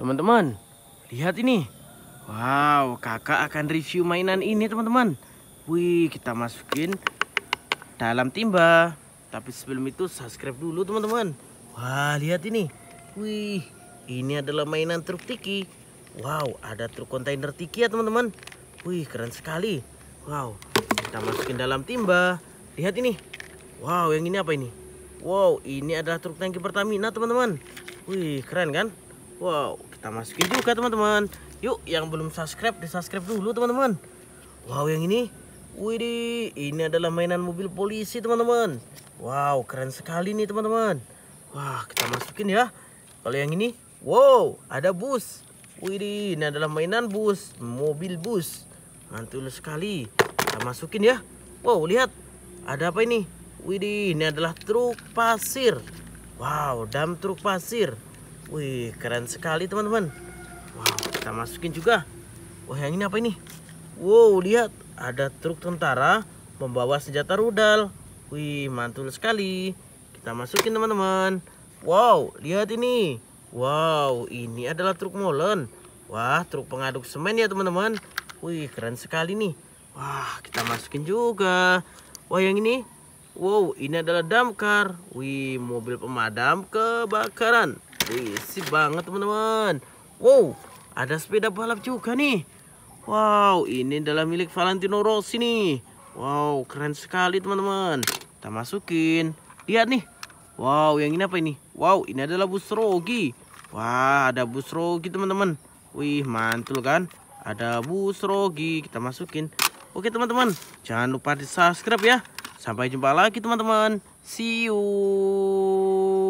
Teman-teman, lihat ini. Wow, kakak akan review mainan ini teman-teman. Wih, kita masukin dalam timba. Tapi sebelum itu subscribe dulu teman-teman. Wah, lihat ini. Wih, ini adalah mainan truk tiki. Wow, ada truk kontainer tiki ya teman-teman. Wih, keren sekali. Wow, kita masukin dalam timba. Lihat ini. Wow, yang ini apa ini? Wow, ini adalah truk tangki Pertamina teman-teman. Wih, keren kan? Wow, kita masukin juga teman-teman. Yuk, yang belum subscribe, di subscribe dulu teman-teman. Wow, yang ini. Wih, ini adalah mainan mobil polisi teman-teman. Wow, keren sekali nih teman-teman. Wah, kita masukin ya. Kalau yang ini, wow, ada bus. Wih, ini adalah mainan bus, mobil bus. Mantul sekali. Kita masukin ya. Wow, lihat. Ada apa ini? Wih, ini adalah truk pasir. Wow, dam truk pasir. Wih, keren sekali teman-teman. Wow, kita masukin juga. Wah, yang ini apa ini? Wow, lihat. Ada truk tentara membawa senjata rudal. Wih, mantul sekali. Kita masukin teman-teman. Wow, lihat ini. Wow, ini adalah truk molen. Wah, truk pengaduk semen ya teman-teman. Wih, keren sekali nih. Wah, kita masukin juga. Wah, yang ini. Wow, ini adalah damkar. Wih, mobil pemadam kebakaran. Sip banget teman-teman. Wow, ada sepeda balap juga nih. Wow, ini adalah milik Valentino Rossi nih. Wow, keren sekali teman-teman. Kita masukin. Lihat nih. Wow, yang ini apa ini? Wow, ini adalah bus Rogi. Wah, ada bus Rogi teman-teman. Wih, mantul kan? Ada bus Rogi. Kita masukin. Oke teman-teman, jangan lupa di subscribe ya. Sampai jumpa lagi teman-teman. See you.